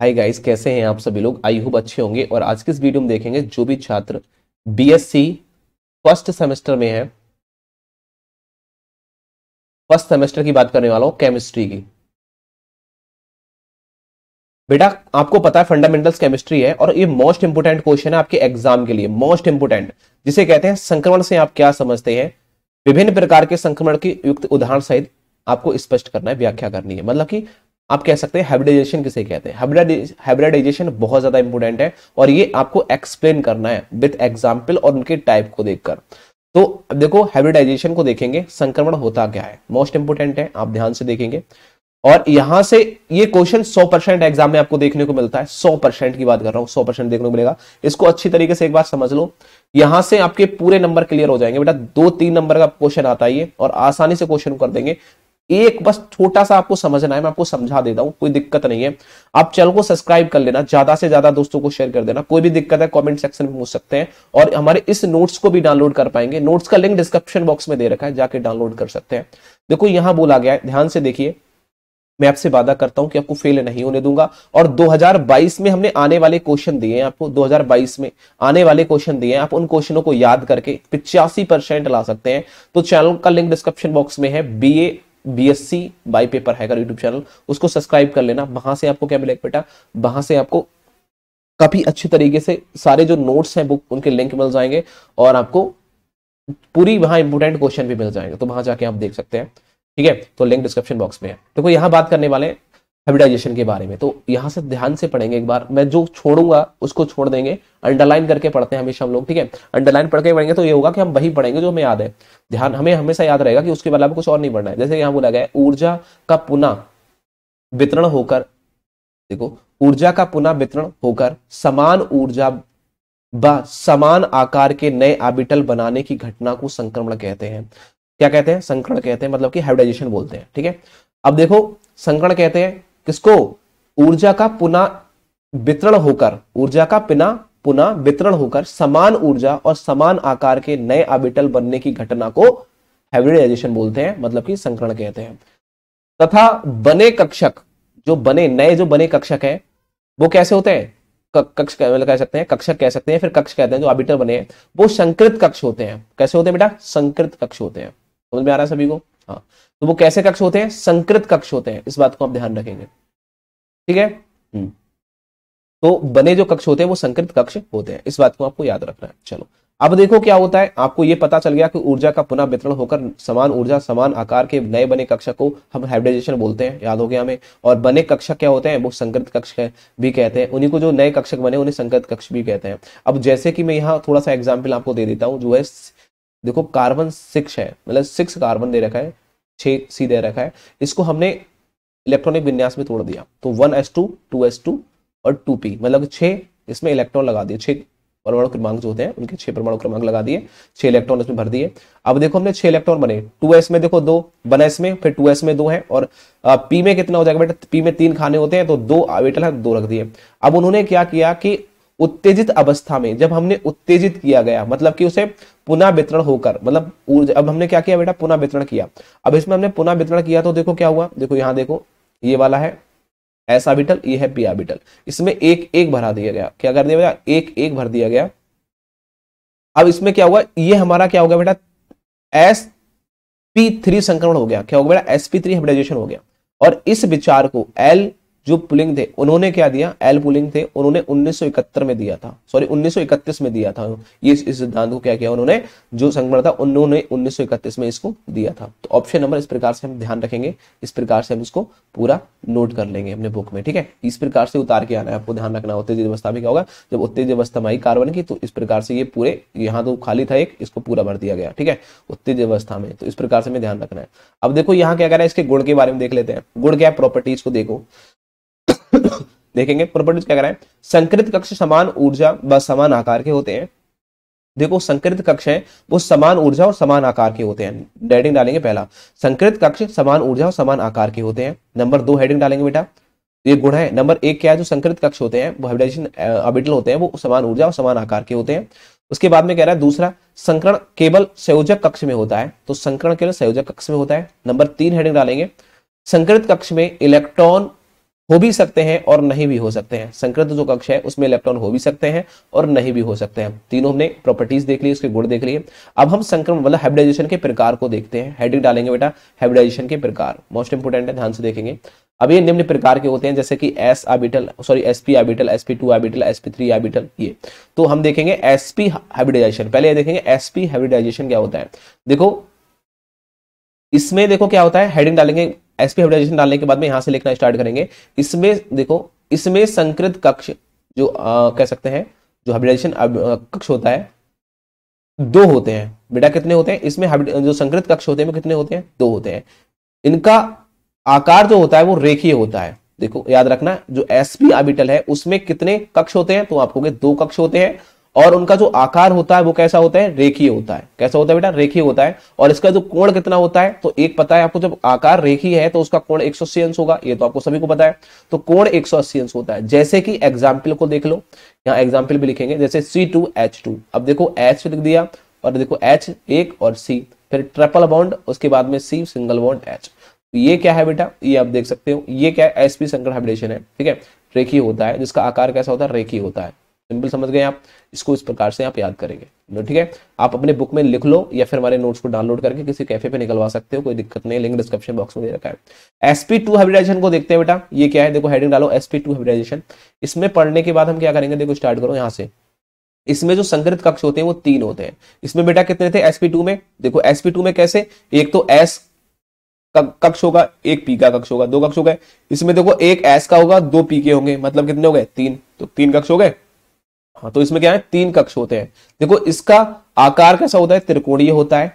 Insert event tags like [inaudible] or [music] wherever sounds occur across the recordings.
Hi guys कैसे हैं आप सभी लोग? आई होप अच्छे होंगे। और आज के इस वीडियो में देखेंगे जो भी छात्र बीएससी फ़र्स्ट सेमेस्टर में है फ़र्स्ट सेमेस्टर की बात करने वाला हूँ केमिस्ट्री की। बेटा, आपको पता है फंडामेंटल्स केमिस्ट्री है और ये मोस्ट इंपोर्टेंट क्वेश्चन है आपके एग्ज़ाम के लिए। मोस्ट इंपोर्टेंट जिसे कहते हैं संक्रमण से आप क्या समझते हैं? विभिन्न प्रकार के संक्रमण की युक्त उदाहरण सहित आपको स्पष्ट करना है, व्याख्या करनी है। मतलब कि आप कह सकते हैं हाइब्रिडाइजेशन किसे कहते हैं? हाइब्रिडाइजेशन बहुत ज़्यादा इंपॉर्टेंट है और ये आपको एक्सप्लेन करना है विथ एग्ज़ाम्पल और उनके टाइप को देखकर। तो देखो हाइब्रिडाइजेशन को देखेंगे, संक्रमण होता क्या है? मोस्ट इंपोर्टेंट है, आप ध्यान से देखेंगे। और यहाँ से ये क्वेश्चन 100 परसेंट एग्ज़ाम में आपको देखने को मिलता है। 100 परसेंट की बात कर रहा हूँ 100 परसेंट देखने को मिलेगा। इसको अच्छी तरीके से एक बार समझ लो। यहाँ से आपके पूरे नंबर क्लियर हो जाएँगे। बेटा दो तीन नंबर का क्वेश्चन आता है ये और आसानी से क्वेश्चन कर देंगे। एक बस छोटा सा आपको समझना है, मैं आपको समझा देता हूँ, कोई दिक्कत नहीं है। आप चैनल को सब्सक्राइब कर लेना, ज़्यादा से ज़्यादा दोस्तों को शेयर कर देना, कोई भी दिक्कत है कमेंट सेक्शन में पूछ सकते हैं, और हमारे इस नोट्स को भी डाउनलोड कर पाएँगे। नोट्स का लिंक डिस्क्रिप्शन बॉक्स में दे रखा है, जाके डाउनलोड कर सकते हैं। देखो, यहाँ बोला गया है, ध्यान से देखिए, मैं आपसे वादा करता हूँ कि आपको फेल नहीं होने दूँगा, और 2022 में हमने आने वाले क्वेश्चन दिए हैं आपको 2022 में आने वाले क्वेश्चन दिए हैं, आप उन क्वेश्चनों को याद करके पिचासी परसेंट ला सकते हैं। तो चैनल का लिंक डिस्क्रिप्शन बॉक्स में है बीए बीएससी बाई पेपर है यूट्यूब चैनल उसको सब्सक्राइब कर लेना। वहाँ से आपको क्या मिलेगा बेटा? वहाँ से आपको काफ़ी अच्छे तरीके से सारे जो नोट्स हैं बुक उनके लिंक मिल जाएँगे और आपको पूरी वहाँ इंपोर्टेंट क्वेश्चन भी मिल जाएँगे। तो वहाँ जाके आप देख सकते हैं। ठीक है? तो लिंक डिस्क्रिप्शन बॉक्स में है। देखो, यहाँ बात करने वाले हाइब्रिडाइजेशन के बारे में। तो यहाँ से ध्यान से पढ़ेंगे एक बार। मैं जो छोड़ूँगा, उसको छोड़ देंगे। अंडरलाइन करके पढ़ते हैं हमेशा हम लोग, ठीक है? अंडरलाइन पढ़ के पढ़ेंगे तो ये होगा कि हम वही पढ़ेंगे जो हमें याद है। ध्यान, हमें हमेशा याद रहेगा कि उसके अलावा कुछ और नहीं पढ़ना है। जैसे यहाँ बोला गया ऊर्जा का पुनः वितरण होकर, देखो, ऊर्जा का पुनः वितरण होकर समान ऊर्जा व समान आकार के नए आबिटल बनाने की घटना को संक्रमण कहते हैं। क्या कहते हैं? संक्रमण कहते हैं मतलब कि हाइब्रिडाइजेशन बोलते हैं, ठीक है? अब देखो, संक्रमण कहते हैं किसको? ऊर्जा का पुनः वितरण होकर, ऊर्जा का पिना, पुनः वितरण होकर समान ऊर्जा और समान आकार के नए आबिटल बनने की घटना को हाइब्रिडाइजेशन बोलते हैं मतलब कि संकरण कहते हैं। तथा बने कक्षक, जो बने, नए जो बने कक्षक है, वो कैसे होते हैं? कक्ष मतलब कह सकते हैं, कक्षक कह सकते हैं, फिर कक्ष कहते हैं, जो आबिटर बने हैं, वो संकृत कक्ष होते हैं। कैसे होते हैं बेटा? संकृत कक्ष होते हैं। समझ में आ रहा है सभी को? हाँ। तो वो कैसे कक्ष होते हैं? संकृत कक्ष होते हैं। इस बात को आप ध्यान रखेंगे। ठीक है? हम्म। तो बने जो कक्ष होते हैं वो संकृत कक्ष होते हैं। इस बात को आपको याद रखना है। चलो। अब देखो क्या होता है। आपको ये पता चल गया कि ऊर्जा का पुनः वितरण होकर समान ऊर्जा समान आकार के नए बने कक्ष को हम हाइब्रिडाइजेशन बोलते हैं। याद हो गया हमें। और बने कक्षक क्या होते हैं? वो संकृत कक्ष भी कहते हैं। उन्हीं को जो नए कक्षक बने उन्हें संकृत कक्ष भी कहते हैं। अब जैसे कि मैं यहाँ थोड़ा सा एग्ज़ाम्पल आपको दे देता हूँ जो है देखो कार्बन सिक्स है। मतलब सिक्स कार्बन दे रखा है। छह सी दे रखा है। इसको हमने इलेक्ट्रॉनिक विन्यास में तोड़ दिया। तो one s two two s two और टू पी मतलब छह इसमें इलेक्ट्रॉन लगा दिए। छह परमाणु क्रमांक जो होते हैं, उनके छह परमाणु क्रमांक लगा दिए। छह इलेक्ट्रॉन इसमें भर दिए। अब देखो हमने छह इलेक्ट्रॉन बने। टू एस में देखो दो, वन एस में, फिर टू एस में दो है और पी में कितना हो जाएगा बेटा? पी में तीन खाने होते हैं तो दो आवेटल है, दो रख दिए। अब उन्होंने क्या किया कि उत्तेजित अवस्था में, जब हमने उत्तेजित किया गया मतलब कि उसे पुनः वितरण होकर मतलब अब हमने क्या किया बेटा? पुनः वितरण किया। अब इसमें हमने पुनः वितरण किया तो देखो क्या हुआ? देखो यहाँ देखो, ये वाला है, एस आबिटल ये है पी आबिटल इसमें एक एक भरा दिया गया। क्या कर दिया गया एक एक भर दिया गया। अब इसमें क्या हुआ? ये हमारा क्या हो गया बेटा? एस पी थ्री संक्रमण हो गया। क्या हो गया बेटा? एस पी थ्री हाइब्रिडाइजेशन हो गया। और इस विचार को, एल जो पुलिंग थे, उन्होंने क्या दिया? एल पुलिंग थे, उन्होंने 1971 में दिया था। सॉरी 1931 में दिया था। ये इस सिद्धांत को क्या किया उन्होंने? जो संक्रमण था, उन्होंने 1931 में इसको दिया था। तो ऑप्शन नंबर इस प्रकार से हम ध्यान रखेंगे। इस प्रकार से हम इसको पूरा नोट कर लेंगे अपने बुक में, ठीक है? इस प्रकार से उतार के आना है। आपको ध्यान रखना उत्तेजित अवस्था में क्या होगा? जब उत्तेजित अवस्था में आई कार्बन की तो इस प्रकार से ये पूरे, यहाँ तो खाली था एक, इसको पूरा भर दिया गया, ठीक है? उत्तेजित अवस्था में तो इस प्रकार से हमें ध्यान रखना है। अब देखो, यहाँ क्या कह रहा है, इसके गुण के बारे में देख लेते हैं। गुण क्या प्रॉपर्टीज़ को देखो। [coughs] देखेंगे प्रॉपर्टीज़ क्या करें संकृत कक्ष समान ऊर्जा व समान आकार के होते हैं। देखो संकृत कक्ष है, वो समान ऊर्जा और समान आकार के होते हैं। हेडिंग डालेंगे पहला। संकृत कक्ष समान ऊर्जा और समान आकार के होते हैं। नंबर दो हेडिंग डालेंगे बेटा। ये गुण है। नंबर एक क्या है? जो संकृत कक्ष होते हैं, वो हाइब्रिडाइजेशन ऑर्बिटल होते हैं, वो समान ऊर्जा और समान आकार के होते हैं। उसके बाद में कह रहा है दूसरा, संकरण केवल संयोजक कक्ष में होता है। तो संकरण केवल संयोजक कक्ष में होता है। नंबर तीन हेडिंग डालेंगे। संकृत कक्ष में इलेक्ट्रॉन हो भी सकते हैं और नहीं भी हो सकते हैं। संकृत जो कक्ष है, उसमें इलेक्ट्रॉन हो भी सकते हैं और नहीं भी हो सकते हैं। तीनों हमने प्रॉपर्टीज़ देख ली उसके गुण देख लिए। अब हम संक्रमण मतलब हाइब्रिडाइजेशन के प्रकार को देखते हैं। हेडिंग डालेंगे बेटा हाइब्रिडाइजेशन के प्रकार। मोस्ट इंपोर्टेंट है, ध्यान से देखेंगे। अब ये निम्न प्रकार के होते हैं, जैसे कि s orbital sorry sp orbital sp two orbital sp three orbital ये। तो हम देखेंगे एसपी हाइब्रिडाइजेशन पहले ये देखेंगे एसपी हाइब्रिडाइजेशन क्या होता है। देखो, इसमें देखो क्या होता है हेडिंग डालेंगे एसपी हाइब्रिडाइजेशन डालने के बाद में यहाँ से लिखना स्टार्ट करेंगे। इसमें देखो इसमें संकृत कक्ष जो आ, कह सकते हैं जो हाइब्रिडाइजेशन कक्ष होता है दो होते हैं। बेटा कितने होते हैं? इसमें जो संकृत कक्ष होते हैं कितने होते हैं? दो होते हैं। इनका आकार जो होता है वो रेखीय होता है। देखो याद रखना जो एसपी आबिटल है उसमें कितने कक्ष होते हैं? तो आपको दो कक्ष होते हैं। और उनका जो आकार होता है वो कैसा होता है? रेखीय होता है। कैसा होता है बेटा? रेखीय होता है। और इसका जो कोण कितना होता है? तो एक पता है आपको, जब आकार रेखी है तो उसका कोण एक सौ अस्सी अंश होगा। ये तो आपको सभी को पता है। तो कोण एक सौ अस्सी अंश होता है। जैसे कि एग्ज़ाम्पल को देख लो। यहाँ एग्ज़ाम्पल भी लिखेंगे। जैसे सी टू एच टू अब देखो एच लिख दिया और देखो एच एक और सी फिर ट्रिपल बॉन्ड उसके बाद में सी सिंगल बॉन्ड एच ये क्या है बेटा? ये आप देख सकते हो। ये क्या है? एसपी संकर हाइब्रिडेशन है। ठीक है? रेखी होता है, जिसका आकार कैसा होता है? रेखी होता है। सिंपल समझ गए आप, इसको इस प्रकार से आप याद करेंगे। ठीक है? आप अपने बुक में लिख लो या फिर हमारे नोट्स को डाउनलोड करके किसी कैफ़े पे निकलवा सकते हो, कोई दिक्कत नहीं लिंक डिस्क्रिप्शन बॉक्स में दे रखा है। एसपी टू हाइब्रिडाइजेशन को देखते हैं बेटा, ये क्या है? देखो हेडिंग डालो एसपी टू हाइब्रिडाइजेशन इसमें पढ़ने के बाद हम क्या करेंगे? देखो स्टार्ट करो यहाँ से। इसमें जो संग्रहित कक्ष होते हैं, वो तीन होते हैं। इसमें बेटा कितने थे? एसपी टू में। देखो एसपी टू में कैसे? एक तो एस कक्ष होगा, एक पी का कक्ष होगा, दो कक्ष हो गए। इसमें देखो, एक एस का होगा, दो पी के होंगे मतलब कितने हो गए? तीन। तो तीन कक्ष हो गए। हाँ तो इसमें क्या है? तीन कक्ष होते हैं। देखो इसका आकार कैसा होता है? त्रिकोणीय होता है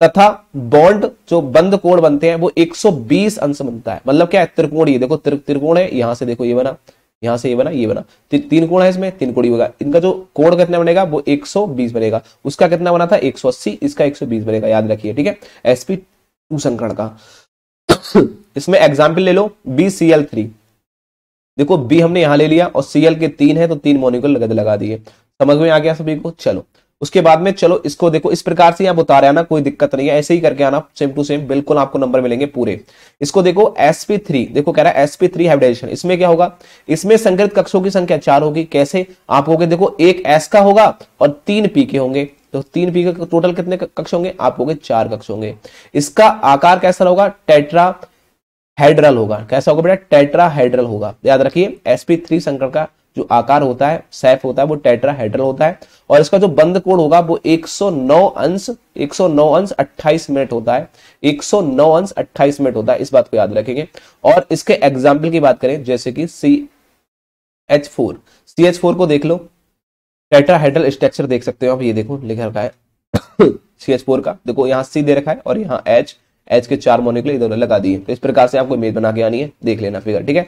तथा बॉन्ड जो बंद कोण बनते हैं वो 120 अंश बनता है। मतलब क्या है? त्रिकोणीय। देखो त्रिकोण है यहाँ से देखो ये बना यहाँ से ये बना ये बना। ती, तीन कोण है इसमें तीन कोड़ी होगा। इनका जो कोण कितना बनेगा? वो 120 बनेगा। उसका कितना बना था? 180 इसका 120 बनेगा। याद रखिए ठीक है? एसपी टू संकरण का। [coughs] इसमें एग्ज़ाम्पल ले लो बी सी एल थ्री देखो बी हमने यहाँ ले लिया और सीएल के तीन है तो तीन मोनिकल लगा दिए। समझ में आ गया सभी को? चलो। उसके बाद में, चलो, इसको देखो, इस प्रकार से आप उतारे आना, कोई दिक्कत नहीं है। ऐसे ही करके आना सेम टू सेम बिल्कुल आपको नंबर मिलेंगे पूरे। इसको देखो sp3 देखो, कह रहा है sp3 हाइब्रिडेशन इसमें क्या होगा? इसमें संग्रहित कक्षों की संख्या चार होगी। कैसे? आप होगे, देखो, एक एस का होगा और तीन पी के होंगे। तो तीन पी के टोटल कितने कक्ष होंगे? आप होगे, चार कक्ष होंगे। इसका आकार कैसा होगा? टेट्रा हाइड्रल होगा। कैसा होगा बेटा? टेट्रा हाइड्रल होगा। याद रखिए एसपी थ्री संकर का जो आकार होता है सैफ होता है, वो टेट्रा हाइड्रल होता है। और इसका जो बंद कोण होगा, वो 109 अंश 109 अंश 28 मिनट होता है। 109 अंश 28 मिनट होता है, इस बात को याद रखेंगे। और इसके एग्ज़ाम्पल की बात करें, जैसे कि C H four C H four को देख लो। टेट्रा हाइड्रल स्ट्रक्चर देख सकते हो आप, ये देखो, लिखा रखा है। सी एच फोर का, देखो, यहाँ सी दे रखा है और यहाँ एच एच के चार मोनिकल इधर लगा दिए। तो इस प्रकार से आपको इमेज बना के आनी है। देख लेना फिगर ठीक है?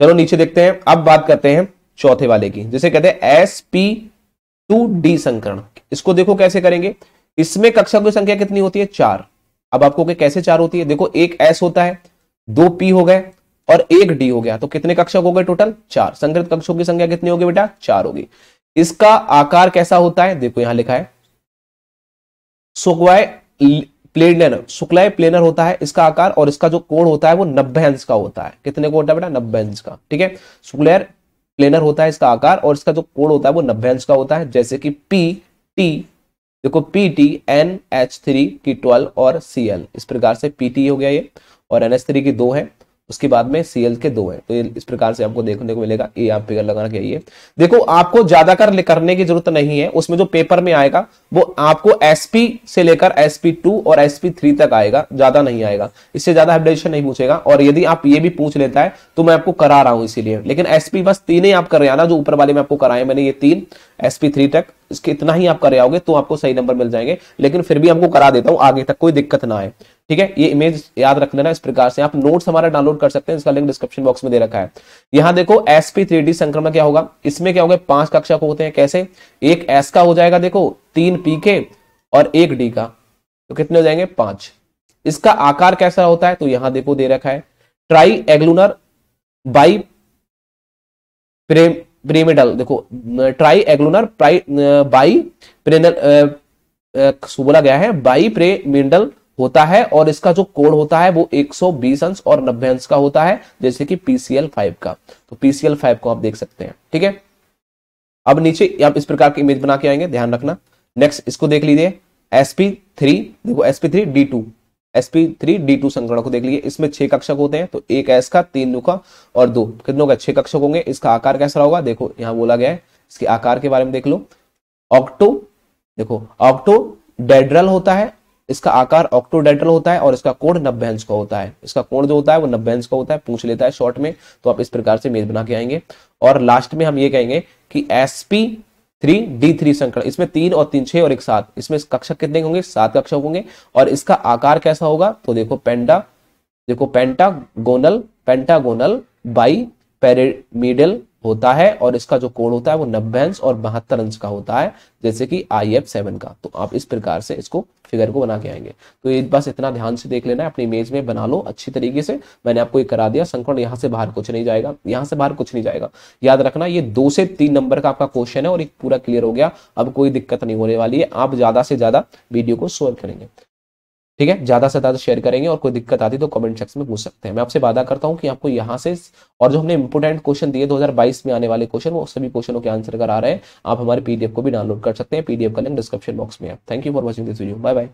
चलो नीचे देखते हैं। अब बात करते हैं चौथे वाले की। जिसे कहते हैं एस पी टू डी संकरण। इसको देखो कैसे करेंगे? इसमें कक्षा की संख्या कितनी होती है? चार। अब आपको कैसे चार होती है? देखो, एक एस होता है, दो पी हो गए और एक डी हो गया। तो कितने कक्षक हो गए टोटल चार। संकृत कक्षों की संख्या कितनी होगी बेटा? चार होगी। इसका आकार कैसा होता है? देखो, यहाँ लिखा है। सुगवाय प्लेनर शुक्लाय प्लेनर होता है इसका आकार और इसका जो कोण होता है वो नब्बे अंश का होता है। कितने को होता है बेटा? नब्बे अंश का, ठीक है? शुक्लायर प्लेनर होता है इसका आकार और इसका जो कोण होता है वो नब्बे अंश का होता है, जैसे कि पी टी देखो P T N H three की ट्वेल्व और सी एल इस प्रकार से पी टी हो गया ये और एन एच थ्री की दो है। उसके बाद में सीएल के दो हैं। तो इस प्रकार से आपको देखने को मिलेगा। ये आप फिगर लगाना चाहिए देखो, आपको ज़्यादा कर, करने की ज़रूरत नहीं है। उसमें जो पेपर में आएगा, वो आपको एसपी से लेकर एसपी टू और एसपी थ्री तक आएगा। ज़्यादा नहीं आएगा। इससे ज़्यादा हाइब्रिडेशन नहीं पूछेगा। और यदि आप ये भी पूछ लेता है तो मैं आपको करा रहा हूँ इसीलिए। लेकिन एसपी बस तीन ही आप कर रहे ना, जो ऊपर वाले में आपको कराए मैंने ये तीन एसपी थ्री तक, इसके इतना ही आप कर होगे तो आपको सही नंबर मिल जाएँगे। लेकिन फिर भी आपको करा देता हूँ, आगे तक कोई दिक्कत ना आए। ठीक है? ये इमेज याद रख लेना इस प्रकार से। आप नोट्स हमारा डाउनलोड कर सकते हैं, इसका लिंक डिस्क्रिप्शन बॉक्स में दे रखा है। यहाँ देखो एसपी थ्री डी संक्रमण क्या होगा? इसमें क्या होगा? पाँच कक्षा को होते हैं। कैसे? एक एस का हो जाएगा, देखो, तीन पी के और एक डी का। तो कितने हो जाएँगे? पाँच। इसका आकार कैसा होता है? तो यहाँ देखो, दे रखा है। ट्राई एग्लूनर बाई प्रेमिडल देखो ट्राई एग्लूनर बाई प्रेनल बोला गया है बाई प्रेमिडल होता है और इसका जो कोड होता है वो 120 अंश और 90 अंश का होता है, जैसे कि पीसीएल 5 का। तो पीसीएल 5 को आप देख सकते हैं, ठीक है? अब नीचे आप इस प्रकार की इमेज बना के आएँगे, ध्यान रखना। नेक्स्ट इसको देख लीजिए एसपी थ्री देखो sp three d two sp three d two संगणक को देख लीजिए। इसमें छह कक्षक होते हैं तो एक एस का, तीन नु का और दो। कितनों का? छह कक्षक होंगे। इसका आकार कैसा होगा? देखो, यहाँ बोला गया है, इसके आकार के बारे में देख लो। ऑक्टो, देखो, ऑक्टो, डेड्रल होता है इसका आकार ऑक्टोडेड्रल होता है और इसका कोड नब्बे अंश का होता है। इसका कोड जो होता है वो नब्बे अंश का होता है। पूछ लेता है शॉर्ट में तो आप इस प्रकार से मेज बना के आएँगे। और लास्ट में हम ये कहेंगे कि एसपी थ्री डी थ्री संकट इसमें तीन और तीन छह और एक सात, इसमें कक्षक कितने होंगे? सात कक्षक होंगे। और इसका आकार कैसा होगा? तो देखो पेंडा देखो पेंटागोनल पेंटागोनल बाई पेरेमिडल होता है और इसका जो कोड होता है वो नब्बे अंश और बहत्तर अंश का होता है, जैसे कि आई एफ़ सेवन का। तो आप इस प्रकार से इसको फिगर को बना के आएँगे। तो ये बस इतना ध्यान से देख लेना है, अपनी इमेज में बना लो अच्छी तरीके से। मैंने आपको ये करा दिया संकट यहाँ से बाहर कुछ नहीं जाएगा, यहाँ से बाहर कुछ नहीं जाएगा। याद रखना, ये दो से तीन नंबर का आपका क्वेश्चन है और एक पूरा क्लियर हो गया। अब कोई दिक्कत नहीं होने वाली है, आप ज़्यादा से ज़्यादा वीडियो को शेयर करेंगे। ठीक है? ज़्यादा से ज़्यादा शेयर करेंगे और कोई दिक्कत आती तो कमेंट सेक्शन में पूछ सकते हैं। मैं आपसे वादा करता हूँ कि आपको यहाँ से और जो हमने इंपोर्टेंट क्वेश्चन दिए 2022 में आने वाले क्वेश्चन वो सभी क्वेश्चनों के आंसर कर आ रहे हैं, आप हमारे पीडीएफ को भी डाउनलोड कर सकते हैं। पीडीएफ का लिंक डिस्क्रिप्शन बॉक्स में है। Thank you for watching this video bye bye